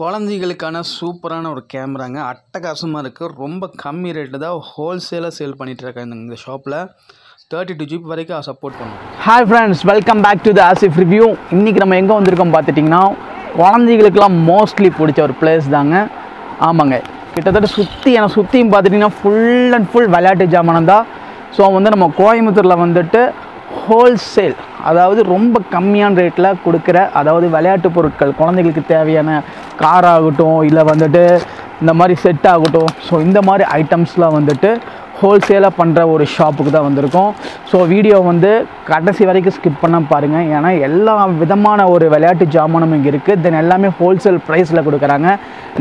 குழந்தைகளுக்கான சூப்பரான ஒரு கேமராங்க. அட்டகாசமாக இருக்குது ரொம்ப கம்மி ரேட்டு தான் ஹோல்சேலாக சேல் பண்ணிகிட்ருக்காங்க இந்த ஷாப்பில் தேர்ட்டி டூ ஜிபி வரைக்கும் சப்போர்ட் பண்ணுவோம் hi friends welcome back to the Asif review இன்றைக்கி நம்ம எங்கே வந்திருக்கோம் பார்த்துட்டிங்கன்னா குழந்தைகளுக்கெல்லாம் மோஸ்ட்லி பிடிச்ச ஒரு பிளேஸ் தாங்க. ஆமாங்க. கிட்டத்தட்ட சுற்றி எனக்கு சுற்றியும் பார்த்துட்டிங்கன்னா ஃபுல் அண்ட் ஃபுல் விளையாட்டு ஜாமானம் தான். ஸோ வந்து நம்ம கோயம்புத்தூரில் வந்துட்டு ஹோல்சேல் அதாவது ரொம்ப கம்மியான ரேட்டில் கொடுக்குற அதாவது விளையாட்டு பொருட்கள் குழந்தைகளுக்கு தேவையான கார் ஆகட்டும் இல்லை வந்துட்டு இந்த மாதிரி செட் ஆகட்டும் ஸோ இந்த மாதிரி ஐட்டம்ஸ்லாம் வந்துட்டு ஹோல்சேலாக பண்ணுற ஒரு ஷாப்புக்கு தான் வந்திருக்கோம். ஸோ வீடியோ வந்து கடைசி வரைக்கும் ஸ்கிப் பண்ண பாருங்கள் ஏன்னா எல்லா விதமான ஒரு விளையாட்டு ஜாமானும் இங்கே இருக்குது தென் எல்லாமே ஹோல்சேல் ப்ரைஸில் கொடுக்குறாங்க.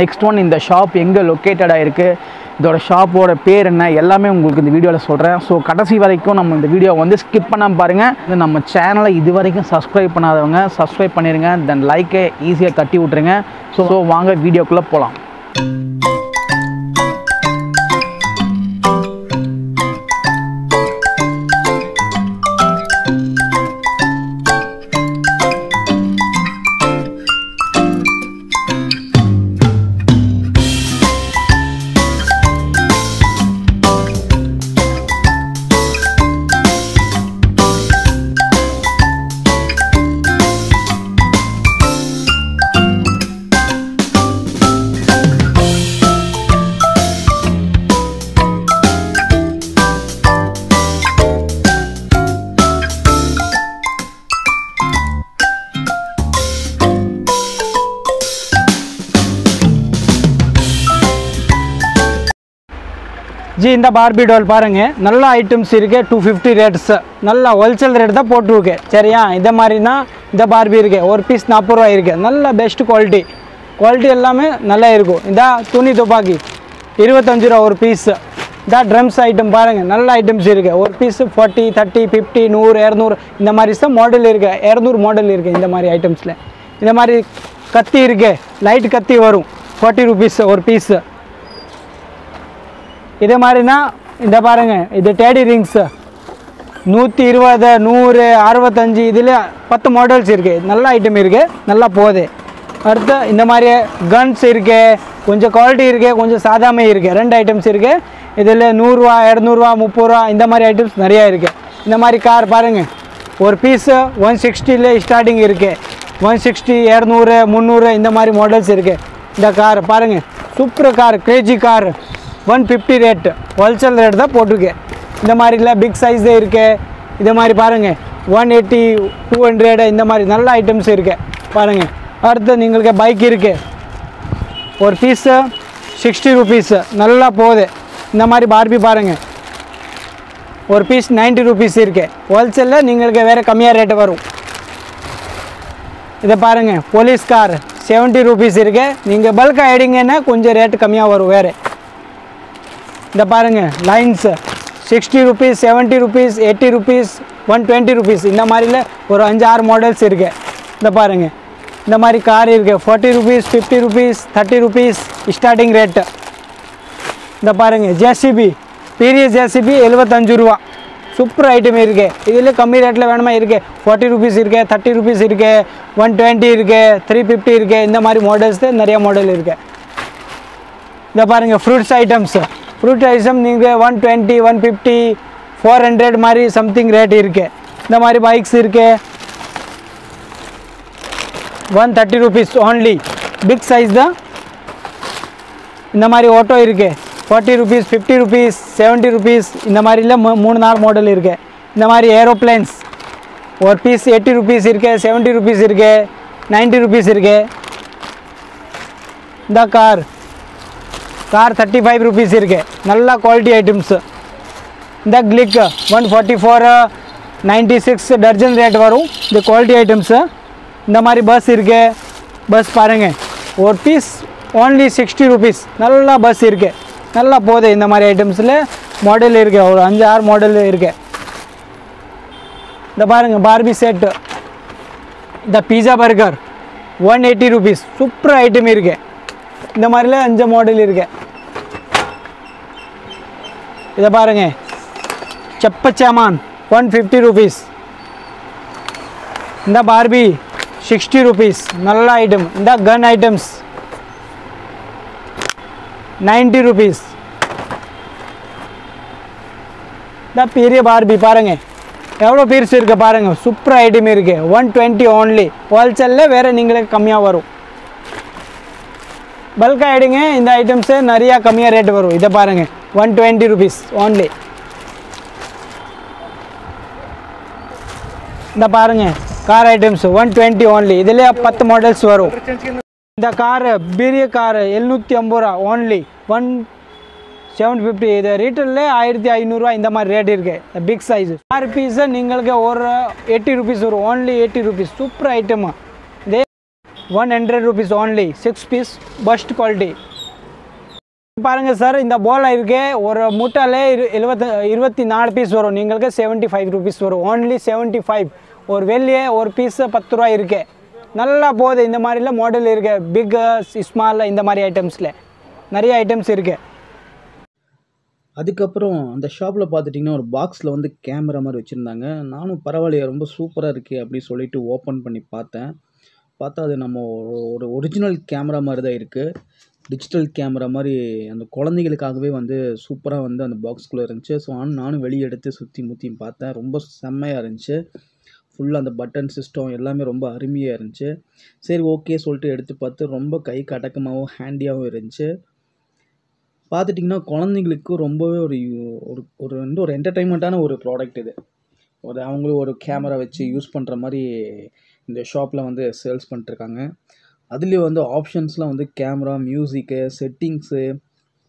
நெக்ஸ்ட் ஒன் இந்த ஷாப் எங்கே லொக்கேட்டடாக இருக்குது இதோட ஷாப்போட பேர் என்ன எல்லாமே உங்களுக்கு இந்த வீடியோவில் சொல்கிறேன் ஸோ கடைசி வரைக்கும் நம்ம இந்த வீடியோ வந்து ஸ்கிப் பண்ணாமல் பாருங்கள் இது நம்ம சேனலை இது வரைக்கும் சப்ஸ்கிரைப் பண்ணாதவங்க சப்ஸ்கிரைப் பண்ணிடுங்க தென் லைக்கை ஈஸியாக தட்டி விட்ருங்க ஸோ ஸோ வாங்க வீடியோக்குள்ளே போகலாம் ஜி இந்த பார்பி டோல் பாருங்க. நல்ல ஐட்டம்ஸ் இருக்கு டூ ஃபிஃப்டி ரேட்ஸ் நல்ல ஹோல்சேல் ரேட் தான் போட்டிருக்கு. சரியா? இந்த மாதிரினா இந்த பார்பி இருக்கு. ஒரு பீஸ் நாற்பது ரூபா இருக்கு. நல்ல பெஸ்ட் குவாலிட்டி குவாலிட்டி எல்லாமே நல்லா இருக்கும். இந்த துணி துப்பாக்கி. இருபத்தஞ்சு ரூபா ஒரு பீஸ் இந்த ட்ரம்ஸ் ஐட்டம் பாருங்க. நல்ல ஐட்டம்ஸ் இருக்கு. ஒரு பீஸ் ஃபார்ட்டி தேர்ட்டி ஃபிஃப்டி நூறு இரநூறு. இந்த மாதிரி தான் மாடல் இருக்கு. இரநூறு மாடல் இருக்கு இந்த மாதிரி ஐட்டம்ஸில் இந்த மாதிரி கத்தி இருக்கு. லைட் கத்தி வரும். ஃபார்ட்டி ருபீஸ் ஒரு பீஸு இதே மாதிரினா இந்த பாருங்கள் இது டேடி ரிங்ஸு நூற்றி இருபது நூறு அறுபத்தஞ்சு இதில் பத்து மாடல்ஸ் இருக்குது நல்ல ஐட்டம் இருக்குது நல்லா போகுது. அடுத்து இந்த மாதிரி கன்ஸ் இருக்குது கொஞ்சம் குவாலிட்டி இருக்குது கொஞ்சம் சாதாமே இருக்குது ரெண்டு ஐட்டம்ஸ் இருக்குது இதில் நூறுரூவா இரநூறுவா முப்பது ரூபா இந்த மாதிரி ஐட்டம்ஸ் நிறையா இருக்குது இந்த மாதிரி கார் பாருங்கள் ஒரு பீஸு ஒன் சிக்ஸ்டியில் ஸ்டார்டிங் இருக்குது ஒன் சிக்ஸ்டி இரநூறு முந்நூறு இந்த மாதிரி மாடல்ஸ் இருக்குது இந்த கார் பாருங்கள் super car crazy car one fifty rate wholesale rate தான் போட்டிருக்கேன் இந்த மாதிரிலாம் பிக் சைஸே இருக்குது இதை மாதிரி பாருங்கள் ஒன் எயிட்டி டூ ஹண்ட்ரேடு இந்த மாதிரி நல்ல ஐட்டம்ஸ் இருக்குது பாருங்கள் அடுத்து நீங்களுக்கு பைக் இருக்குது ஒரு பீஸு சிக்ஸ்டி ருபீஸு நல்லா போகுது. இந்த மாதிரி பார்பி பாருங்கள் ஒரு பீஸ் நைன்ட்டி ருபீஸ் இருக்குது ஹோல்சேலில் உங்களுக்கு வேறு கம்மியாக ரேட்டு வரும். இதை பாருங்கள் போலீஸ் கார் செவன்ட்டி ருபீஸ் இருக்குது நீங்கள் பல்க் ஆகிடுங்கன்னா கொஞ்சம் ரேட்டு கம்மியாக வரும் வேறு. இந்த பாருங்க lines sixty rupees seventy rupees eighty rupees one twenty rupees இந்த மாதிரில ஒரு அஞ்சு ஆறு மாடல்ஸ் இருக்குது இந்த பாருங்கள் இந்த மாதிரி கார் இருக்குது forty rupees fifty rupees thirty rupees starting rate இந்த பாருங்க ஜேசிபி பெரிய ஜேசிபி எழுபத்தஞ்சு ரூபா. சூப்பர் ஐட்டம் இருக்குது இதில் கம்மி ரேட்டில் வேணுமா இருக்கு? ஃபார்ட்டி ருபீஸ் இருக்கு தேர்ட்டி ருபீஸ் இருக்கு ஒன் டுவெண்ட்டி இருக்கு த்ரீ ஃபிஃப்டி இருக்குது இந்த மாதிரி மாடல்ஸ் நிறைய மாடல் இருக்குது இந்த பாருங்கள் ஃப்ரூட்ஸ் ஐட்டம்ஸு ஃப்ரூட் ஐட்டம் நீங்கள் one twenty one fifty four hundred மாதிரி சம்திங் ரேட் இருக்குது இந்த மாதிரி பைக்ஸ் இருக்கு. One thirty rupees only big size தான். இந்த மாதிரி ஆட்டோ இருக்கு. Forty rupees fifty rupees seventy rupees இந்த மாதிரில மூணு நாலு மாடல் இருக்கு. இந்த மாதிரி ஏரோப்ளேன்ஸ் ஒரு பீஸ் எயிட்டி ருபீஸ் இருக்கு செவன்ட்டி ருபீஸ் இருக்கு நைன்ட்டி ருபீஸ் இருக்கு. இந்த car car thirty five rupees இருக்குது நல்ல குவாலிட்டி ஐட்டம்ஸு இந்த click one forty four ninety six dozen rate வரும். இந்த குவாலிட்டி ஐட்டம்ஸு இந்த மாதிரி பஸ் இருக்குது பஸ் பாருங்கள் ஒரு பீஸ் ஓன்லி சிக்ஸ்டி ருபீஸ் நல்லா பஸ் இருக்குது நல்லா போகுது இந்த மாதிரி ஐட்டம்ஸில் மாடல் இருக்குது ஒரு அஞ்சு ஆறு மாடல் இருக்குது இந்த பாருங்கள் பார்பி செட்டு இந்த pizza burger one eighty rupees super item இருக்குது இந்த மாதிரில அஞ்சு மாடல் இருக்கு இதை பாருங்க. செப்ப சாமான் ஒன் ஃபிஃப்டி ருபீஸ் இந்த பார்பி சிக்ஸ்டி ருபீஸ் நல்ல ஐட்டம் இந்த கன் ஐட்டம்ஸ் நைன்ட்டி ருபீஸ் இந்த பெரிய பார்பி பாருங்க. எவ்வளோ பீர்ஸ் இருக்கு பாருங்க. சூப்பர் ஐட்டம் இருக்கு. ஒன் டுவெண்ட்டி ஓன்லி ஹோல்சேலில் வேறு நீங்களுக்கு கம்மியாக வரும். பல்காக எடுங்க இந்த ஐட்டம்ஸு நிறையா கம்மியாக ரேட் வரும். இதை பாருங்கள் ஒன் டுவெண்ட்டி ருபீஸ் ஓன்லி இந்த பாருங்க. Car items one twenty only இதிலே பத்து மாடல்ஸ் வரும். இந்த காரு பெரிய காரு எழுநூற்றி ஐம்பது ரூபா ஓன்லி ஒன் செவன் ஃபிஃப்டி இது ரீட்டெயிலில் ஆயிரத்தி ஐநூறுரூவா இந்த மாதிரி ரேட் இருக்குது பிக் சைஸ் ஆறு பீஸை நீங்களுக்கு ஒரு எயிட்டி ருபீஸ் வரும். ஓன்லி எயிட்டி ருபீஸ் சூப்பர் ஐட்டமாக 100 rupees only six piece best quality பாருங்கள் சார் இந்த போலா இருக்கே ஒரு மூட்டாலே எழுபத்தி இருபத்தி நாலு பீஸ் வரும். நீங்களுக்கு செவன்ட்டி ஃபைவ் ருபீஸ் வரும். ஓன்லி செவன்ட்டி ஃபைவ் ஒரு வெள்ளியே ஒரு பீஸு பத்து ரூபா இருக்கு. நல்லா போகுது. இந்த மாதிரிலாம் மாடல் இருக்கு. பிக் ஸ்மால் இந்த மாதிரி ஐட்டம்ஸில் நிறைய ஐட்டம்ஸ் இருக்குது அதுக்கப்புறம் அந்த ஷாப்பில் பார்த்துட்டிங்கன்னா ஒரு பாக்ஸில் வந்து கேமரா மாதிரி வச்சுருந்தாங்க. நானும் பரவாயில்லையா ரொம்ப சூப்பராக இருக்குது அப்படின்னு சொல்லிட்டு ஓப்பன் பண்ணி பார்த்தேன். பார்த்தா அது நம்ம ஒரு ஒரு ஒரிஜினல் கேமரா மாதிரி தான் இருக்குது டிஜிட்டல் கேமரா மாதிரி அந்த குழந்தைகளுக்காகவே வந்து சூப்பராக வந்து அந்த பாக்ஸ்குள்ளே இருந்துச்சு. ஸோ ஆனால் நானும் வெளியே எடுத்து சுற்றி முற்றியும் பார்த்தேன். ரொம்ப செம்மையாக இருந்துச்சு. ஃபுல்லாக அந்த பட்டன் சிஸ்டம் எல்லாமே ரொம்ப அருமையாக இருந்துச்சு. சரி ஓகே சொல்லிட்டு எடுத்து பார்த்து ரொம்ப கை கடக்கமாகவும் ஹேண்டியாகவும் இருந்துச்சு. பார்த்துட்டிங்கன்னா குழந்தைங்களுக்கு ரொம்பவே ஒரு யூ- ஒரு ஒரு வந்து ஒரு என்டர்டைன்மெண்ட்டான ஒரு ப்ராடக்ட் இது. ஒரு அவங்களும் ஒரு கேமரா வச்சு யூஸ் பண்ணுற மாதிரி இந்த ஷாப்பில் வந்து சேல்ஸ் பண்ணிட்டுருக்காங்க அதுலேயும் வந்து ஆப்ஷன்ஸ்லாம் வந்து கேமரா மியூசிக்கு செட்டிங்ஸு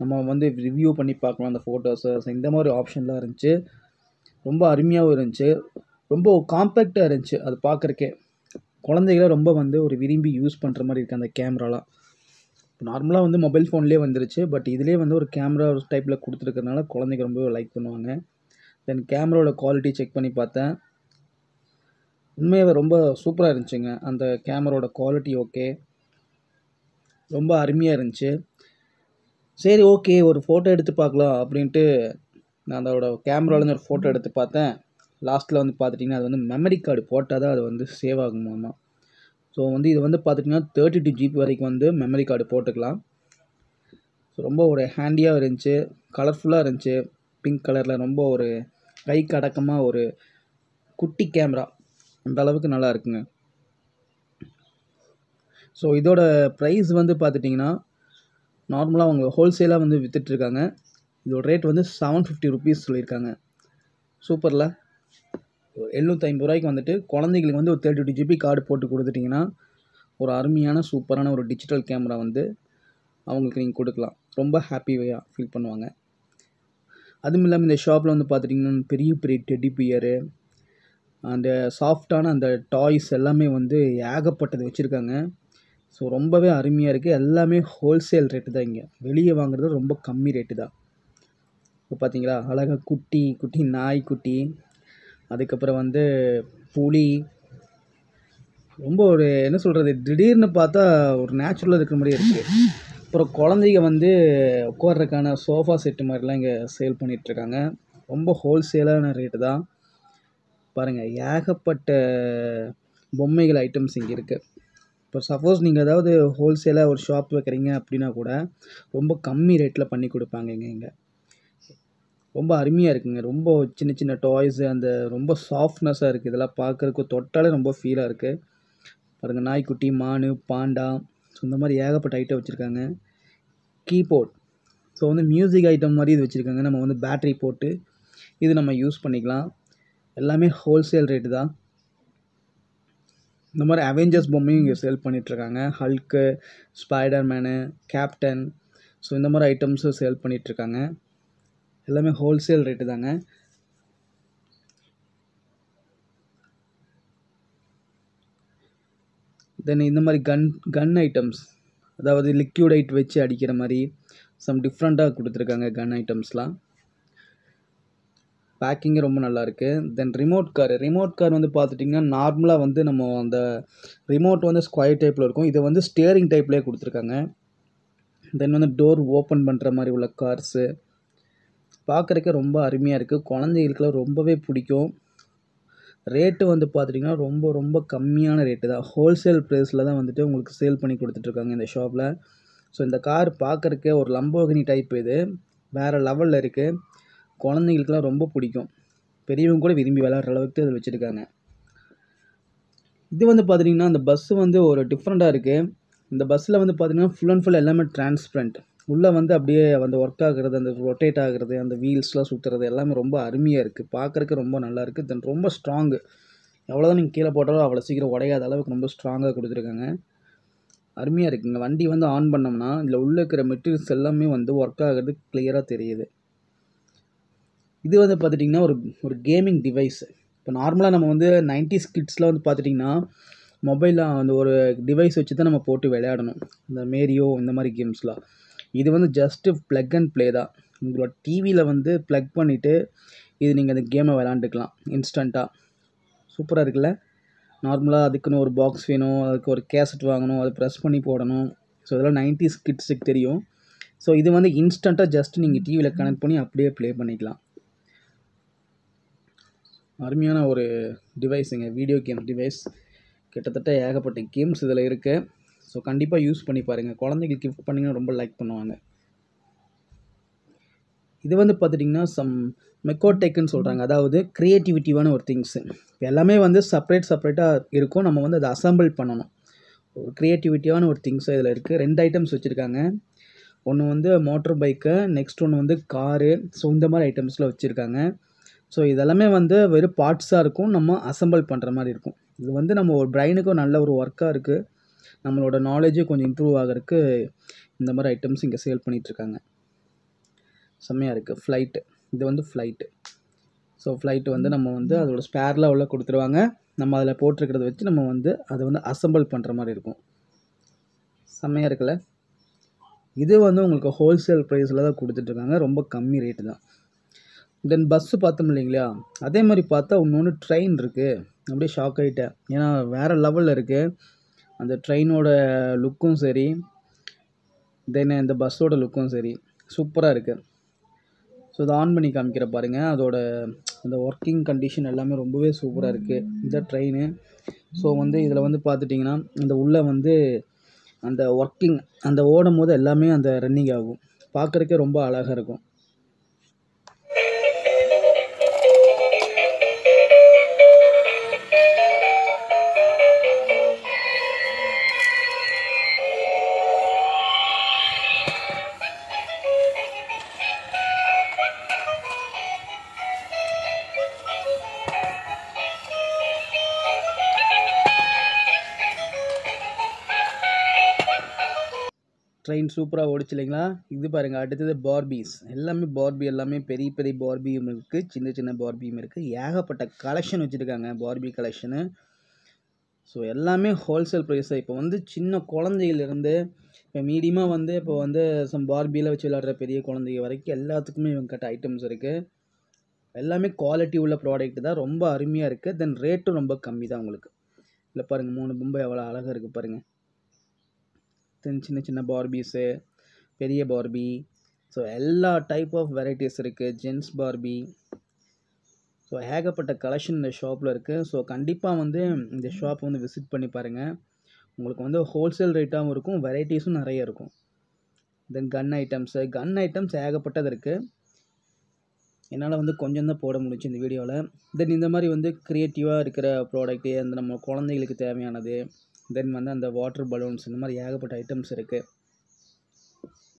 நம்ம வந்து ரிவ்யூ பண்ணி பார்க்கலாம் அந்த ஃபோட்டோஸை. இந்த மாதிரி ஆப்ஷன்லாம் இருந்துச்சு. ரொம்ப அருமையாகவும் இருந்துச்சு. ரொம்ப காம்பேக்டாக இருந்துச்சு அது பார்க்குறக்கே. குழந்தைகள ரொம்ப வந்து ஒரு விரும்பி யூஸ் பண்ணுற மாதிரி இருக்குது அந்த கேமராலாம். நார்மலாக வந்து மொபைல் ஃபோன்லேயே வந்துருச்சு. பட் இதுலேயே வந்து ஒரு கேமரா டைப்பில் கொடுத்துருக்கறனால குழந்தைங்க ரொம்ப லைக் பண்ணுவாங்க. தென் கேமராவோட குவாலிட்டி செக் பண்ணி பார்த்தேன். உண்மையாகவே ரொம்ப சூப்பராக இருந்துச்சுங்க. அந்த கேமராவோட குவாலிட்டி ஓகே ரொம்ப அருமையாக இருந்துச்சு. சரி ஓகே ஒரு ஃபோட்டோ எடுத்து பார்க்கலாம் அப்படின்ட்டு நான் அதோட கேமராலேருந்து ஒரு ஃபோட்டோ எடுத்து பார்த்தேன். லாஸ்ட்டில் வந்து பார்த்துட்டிங்கன்னா அது வந்து மெமரி கார்டு போட்டால் தான் அது வந்து சேவ் ஆகுமாமா ஸோ வந்து இது வந்து பார்த்துட்டிங்கன்னா தேர்ட்டி டூ ஜிபி வரைக்கும் வந்து மெமரி கார்டு போட்டுக்கலாம். ஸோ ரொம்ப ஒரு ஹேண்டியாக இருந்துச்சு. கலர்ஃபுல்லாக இருந்துச்சு. பிங்க் கலரில் ரொம்ப ஒரு கைக்கு அடக்கமாக ஒரு குட்டி கேமரா அந்த அளவுக்கு நல்லா இருக்குங்க. ஸோ இதோட ப்ரைஸ் வந்து பார்த்துட்டிங்கன்னா நார்மலாக அவங்க ஹோல்சேலாக வந்து விற்றுட்ருக்காங்க இதோட ரேட் வந்து செவன் ஃபிஃப்டி ருபீஸ் சொல்லியிருக்காங்க. சூப்பரில் எழுநூற்றி ஐம்பது ரூபாய்க்கு வந்துட்டு குழந்தைங்களுக்கு வந்து ஒரு தேர்ட்டி டூ ஜிபி கார்டு போட்டு கொடுத்துட்டிங்கன்னா ஒரு அருமையான சூப்பரான ஒரு டிஜிட்டல் கேமரா வந்து அவங்களுக்கு நீங்கள் கொடுக்கலாம். ரொம்ப ஹாப்பியாக ஃபீல் பண்ணுவாங்க. அதுவும் இல்லாமல் இந்த ஷாப்பில் வந்து பார்த்துட்டிங்கன்னா பெரிய பெரிய டெடி பியரு அந்த சாஃப்டான அந்த டாய்ஸ் எல்லாமே வந்து ஏகப்பட்டது வச்சுருக்காங்க. ஸோ ரொம்பவே அருமையாக இருக்குது எல்லாமே ஹோல்சேல் ரேட்டு தான் இங்கே. வெளியே வாங்குறது ரொம்ப கம்மி ரேட்டு தான். இப்போ பார்த்தீங்களா அழகாக குட்டி குட்டி நாய் குட்டி அதுக்கப்புறம் வந்து புலி. ரொம்ப ஒரு என்ன சொல்கிறது திடீர்னு பார்த்தா ஒரு நேச்சுரலாக இருக்கிற மாதிரியே இருக்குது அப்புறம் குழந்தைங்க வந்து உட்கார்றதுக்கான சோஃபா செட்டு மாதிரிலாம் இங்கே சேல் பண்ணிகிட்ருக்காங்க ரொம்ப ஹோல்சேலான ரேட்டு தான். பாருங்கள் ஏகப்பட்ட பொம்மைகள் ஐட்டம்ஸ் இங்கே இருக்குது இப்போ சப்போஸ் நீங்கள் ஏதாவது ஹோல்சேலாக ஒரு ஷாப் வைக்கிறீங்க அப்படின்னா கூட ரொம்ப கம்மி ரேட்டில் பண்ணி கொடுப்பாங்க இங்கே இங்கே. ரொம்ப அருமையாக இருக்குங்க. ரொம்ப சின்ன சின்ன டாய்ஸு அந்த ரொம்ப சாஃப்ட்னஸாக இருக்குது இதெல்லாம் பார்க்குறதுக்கு தொட்டாலே ரொம்ப ஃபீலாக இருக்குது பாருங்கள் நாய்க்குட்டி மானு பாண்டா. ஸோ இந்த மாதிரி ஏகப்பட்ட ஐட்டம் வச்சுருக்காங்க. கீபோர்ட் ஸோ வந்து மியூசிக் ஐட்டம் மாதிரி இது வச்சுருக்காங்க. நம்ம வந்து பேட்ரி போட்டு இது நம்ம யூஸ் பண்ணிக்கலாம். எல்லாமே ஹோல்சேல் ரேட்டு தான். இந்த மாதிரி அவெஞ்சர்ஸ் பொம்மையும் இங்கே சேல் பண்ணிகிட்ருக்காங்க ஹல்க்கு ஸ்பைடர்மேனு கேப்டன் ஸோ இந்த மாதிரி ஐட்டம்ஸும் சேல் பண்ணிகிட்ருக்காங்க எல்லாமே ஹோல்சேல் ரேட்டு தாங்க. தென் இந்த மாதிரி கன் கன் ஐட்டம்ஸ் அதாவது லிக்யூடைட் வச்சு அடிக்கிற மாதிரி சம் டிஃப்ரெண்ட்டாக கொடுத்துருக்காங்க கன் ஐட்டம்ஸ்லாம் பேக்கிங்கே ரொம்ப நல்லாயிருக்கு. Then remote car remote car வந்து பார்த்துட்டிங்கன்னா நார்மலாக வந்து நம்ம அந்த ரிமோட் வந்து ஸ்கொயர் டைப்பில் இருக்கும். இதை வந்து ஸ்டியரிங் டைப்லேயே கொடுத்துருக்காங்க. தென் வந்து டோர் ஓப்பன் பண்ணுற மாதிரி உள்ள கார்ஸு பார்க்குறக்கே ரொம்ப அருமையாக இருக்குது குழந்தைகளுக்குலாம் ரொம்பவே பிடிக்கும். ரேட்டு வந்து பார்த்துட்டிங்கன்னா ரொம்ப ரொம்ப கம்மியான ரேட்டு தான். ஹோல்சேல் ப்ரைஸில் தான் வந்துட்டு உங்களுக்கு சேல் பண்ணி கொடுத்துட்ருக்காங்க இந்த ஷாப்பில் ஸோ இந்த கார் பார்க்குறக்கே ஒரு லம்போகினி டைப் இது. வேறு லெவலில் இருக்குது குழந்தைங்களுக்குலாம் ரொம்ப பிடிக்கும். பெரியவங்க கூட விரும்பி விளாட்ற அளவுக்கு அதை வச்சுருக்காங்க. இது வந்து பார்த்தீங்கன்னா அந்த பஸ்ஸு வந்து ஒரு டிஃப்ரெண்ட்டாக இருக்குது இந்த பஸ்ஸில் வந்து பார்த்திங்கன்னா ஃபுல் அண்ட் ஃபுல் எல்லாமே டிரான்ஸ்பரண்ட் உள்ளே வந்து அப்படியே அந்த ஒர்க் ஆகுறது அந்த ரொட்டேட் ஆகுறது அந்த வீல்ஸ்லாம் சுற்றுறது எல்லாமே ரொம்ப அருமையாக இருக்குது பார்க்குறக்கு ரொம்ப நல்லா இருக்குது தென் ரொம்ப ஸ்ட்ராங்கு எவ்வளோதான் நீங்கள் கீழே போட்டாலும் அவ்வளோ சீக்கிரம் உடையாத அளவுக்கு ரொம்ப ஸ்ட்ராங்காக கொடுத்துருக்காங்க. அருமையாக இருக்குங்க வண்டி வந்து ஆன் பண்ணோம்னா இதில் உள்ளே இருக்கிற மெட்டீரியல்ஸ் எல்லாமே வந்து ஒர்க் ஆகுறது கிளியராக தெரியுது. இது வந்து பார்த்துட்டிங்கன்னா ஒரு ஒரு கேமிங் டிவைஸ் இப்போ நார்மலாக நம்ம வந்து நைன்டிஸ் கிட்ஸில் வந்து பார்த்துட்டிங்கன்னா மொபைலில் அந்த ஒரு டிவைஸ் வச்சு தான் நம்ம போட்டு விளையாடணும். இந்த மேரியோ இந்த மாதிரி கேம்ஸ்லாம் இது வந்து ஜஸ்ட்டு ப்ளக் அண்ட் ப்ளே தான். உங்களோட டிவியில் வந்து ப்ளக் பண்ணிவிட்டு இது நீங்கள் அந்த கேமை விளாண்டுக்கலாம் இன்ஸ்டண்ட்டாக சூப்பராக இருக்குல்ல? நார்மலாக அதுக்குன்னு ஒரு பாக்ஸ் வேணும் அதுக்கு ஒரு கேசட் வாங்கணும் அதை ப்ரெஸ் பண்ணி போடணும். ஸோ இதெல்லாம் நைன்டிஸ் கிட்ஸுக்கு தெரியும். ஸோ இது வந்து இன்ஸ்டண்ட்டாக ஜஸ்ட் நீங்கள் டிவியில் கனெக்ட் பண்ணி அப்படியே ப்ளே பண்ணிக்கலாம். அருமையான ஒரு டிவைஸுங்க வீடியோ கேம் டிவைஸ் கிட்டத்தட்ட ஏகப்பட்ட கேம்ஸ் இதில் இருக்குது ஸோ கண்டிப்பாக யூஸ் பண்ணி பாருங்கள் குழந்தைங்களுக்கு கிஃப்ட் பண்ணிங்கன்னா ரொம்ப லைக் பண்ணுவாங்க. இது வந்து பார்த்துட்டிங்கன்னா சம் மெக்கோடெக்குன்னு சொல்கிறாங்க அதாவது க்ரியேட்டிவிட்டிவான ஒரு திங்ஸு எல்லாமே வந்து செப்ரேட் செப்ரேட்டாக இருக்கும். நம்ம வந்து அதை அசம்பிள் பண்ணணும். ஒரு க்ரியேட்டிவிட்டியான ஒரு திங்ஸ் இதில் இருக்குது ரெண்டு ஐட்டம்ஸ் வச்சுருக்காங்க. ஒன்று வந்து மோட்டர் பைக்கு நெக்ஸ்ட் ஒன்று வந்து காரு ஸோ இந்த மாதிரி ஐட்டம்ஸில் வச்சுருக்காங்க. ஸோ இதெல்லாமே வந்து வெறும் பார்ட்ஸாக இருக்கும். நம்ம அசம்பிள் பண்ணுற மாதிரி இருக்கும். இது வந்து நம்ம ஒரு பிரெயினுக்கும் நல்ல ஒரு ஒர்க்காக இருக்குது நம்மளோட நாலேஜும் கொஞ்சம் இம்ப்ரூவ் ஆகிறதுக்கு இந்த மாதிரி ஐட்டம்ஸ் இங்கே சேல் பண்ணிகிட்ருக்காங்க செம்மையாக இருக்குது ஃப்ளைட்டு இது வந்து ஃப்ளைட்டு ஸோ ஃப்ளைட்டு வந்து நம்ம வந்து அதோட ஸ்பேர்லாம் உள்ள கொடுத்துருவாங்க. நம்ம அதில் போட்டிருக்கிறத வச்சு நம்ம வந்து அதை வந்து அசம்பிள் பண்ணுற மாதிரி இருக்கும். செம்மையாக இருக்குல்ல? இது வந்து உங்களுக்கு ஹோல்சேல் ப்ரைஸில் தான் கொடுத்துட்ருக்காங்க ரொம்ப கம்மி ரேட்டு தான். தென் பஸ்ஸு பார்த்தோம் இல்லைங்களா? அதே மாதிரி பார்த்தா இன்னொன்று ட்ரெயின் இருக்குது அப்படியே ஷாக் ஆகிட்டேன் ஏன்னா வேறு லெவலில் இருக்குது அந்த ட்ரெயினோட லுக்கும் சரி தென் இந்த பஸ்ஸோட லுக்கும் சரி சூப்பராக இருக்குது ஸோ இதை ஆன் பண்ணி காமிக்கிற பாருங்கள் அதோட அந்த ஒர்க்கிங் கண்டிஷன் எல்லாமே ரொம்பவே சூப்பராக இருக்குது இந்த ட்ரெயின் ஸோ வந்து இதில் வந்து பார்த்துட்டிங்கன்னா இந்த உள்ளே வந்து அந்த ஒர்க்கிங் அந்த ஓடும் போது எல்லாமே அந்த ரன்னிங் ஆகும். பார்க்குறக்கே ரொம்ப அழகாக இருக்கும். ட்ரெயின் சூப்பராக ஓடிச்சு இல்லைங்களா? இது பாருங்கள் அடுத்தது பார்பிஸ் எல்லாமே பார்பி எல்லாமே பெரிய பெரிய பார்பியும் இருக்குது சின்ன சின்ன பார்பியும் இருக்குது ஏகப்பட்ட கலெக்ஷன் வச்சுருக்காங்க பார்பி கலெக்ஷனு ஸோ எல்லாமே ஹோல்சேல் ப்ரைஸ் இப்போ வந்து சின்ன குழந்தையிலேருந்து இப்போ மீடியமாக வந்து இப்போ வந்து சம் பார்பியில் வச்சு விளாட்ற பெரிய குழந்தைங்க வரைக்கும் எல்லாத்துக்குமே இவங்க கட்ட ஐட்டம்ஸ் இருக்குது எல்லாமே குவாலிட்டி உள்ள ப்ராடக்ட் தான். ரொம்ப அருமையாக இருக்குது தென் ரேட்டும் ரொம்ப கம்மி தான் உங்களுக்கு. இல்லை பாருங்கள் மூணு பொம்பை எவ்வளோ அழகாக இருக்குது பாருங்கள் தென் சின்ன சின்ன பார்பிஸு பெரிய பார்பி ஸோ எல்லா டைப் ஆஃப் வெரைட்டிஸ் இருக்குது ஜென்ஸ் பார்பி ஸோ ஏகப்பட்ட கலெக்ஷன் இந்த ஷாப்பில் இருக்குது ஸோ கண்டிப்பாக வந்து இந்த ஷாப் வந்து விசிட் பண்ணி பாருங்கள் உங்களுக்கு வந்து ஹோல்சேல் ரேட்டாகவும் இருக்கும் வெரைட்டிஸும் நிறைய இருக்கும். தென் கன் ஐட்டம்ஸு கன் ஐட்டம்ஸ் ஏகப்பட்டது இருக்குது என்னால் வந்து கொஞ்சம் தான் போட முடிஞ்சு இந்த வீடியோவில் தென் இந்த மாதிரி வந்து க்ரியேட்டிவாக இருக்கிற ப்ராடக்ட்டு அந்த நம்ம குழந்தைகளுக்கு தேவையானது தென் வந்து அந்த வாட்டர் பலூன்ஸ் இந்த மாதிரி ஏகப்பட்ட ஐட்டம்ஸ் இருக்குது